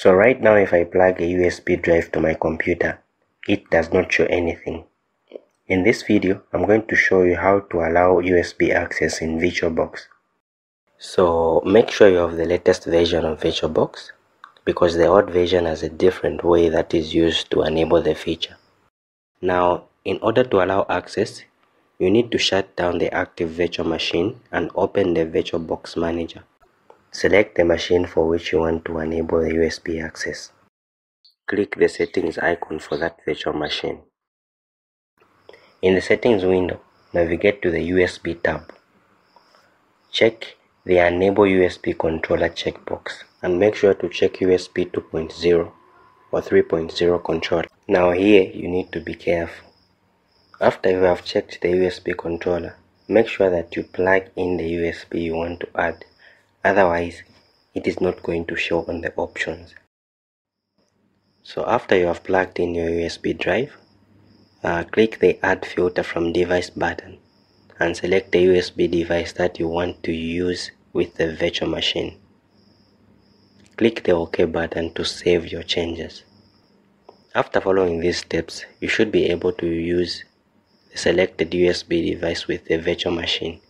So right now if I plug a USB drive to my computer, it does not show anything. In this video, I'm going to show you how to allow USB access in VirtualBox. So make sure you have the latest version of VirtualBox because the old version has a different way that is used to enable the feature. Now, in order to allow access, you need to shut down the active virtual machine and open the VirtualBox Manager. Select the machine for which you want to enable the USB access. Click the settings icon for that virtual machine. In the settings window, navigate to the USB tab. Check the Enable USB Controller checkbox and make sure to check USB 2.0 or 3.0 controller. Now here you need to be careful. After you have checked the USB controller, make sure that you plug in the USB you want to add. Otherwise, it is not going to show on the options. So after you have plugged in your USB drive, uh, click the add filter from device button and select the USB device that you want to use with the virtual machine. Click the OK button to save your changes. After following these steps, you should be able to use the selected USB device with the virtual machine.